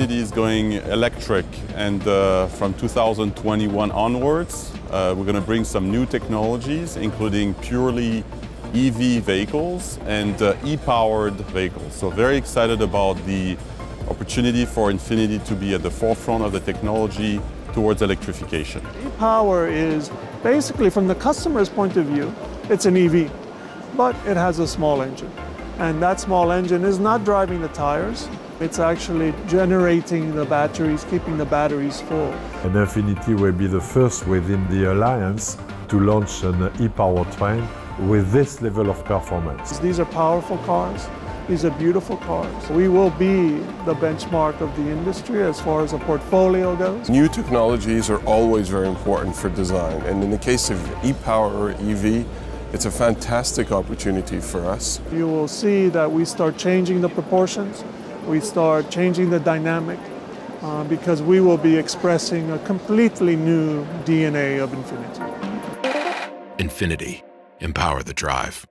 is going electric and uh, from 2021 onwards, uh, we're going to bring some new technologies, including purely EV vehicles and uh, e-powered vehicles. So very excited about the opportunity for Infiniti to be at the forefront of the technology towards electrification. E-Power is basically, from the customer's point of view, it's an EV, but it has a small engine. And that small engine is not driving the tires, it's actually generating the batteries, keeping the batteries full. And Infiniti will be the first within the alliance to launch an e-powertrain with this level of performance. These are powerful cars. These are beautiful cars. We will be the benchmark of the industry as far as a portfolio goes. New technologies are always very important for design. And in the case of e-power or EV, it's a fantastic opportunity for us. You will see that we start changing the proportions. We start changing the dynamic uh, because we will be expressing a completely new DNA of Infiniti. Infiniti. Empower the drive.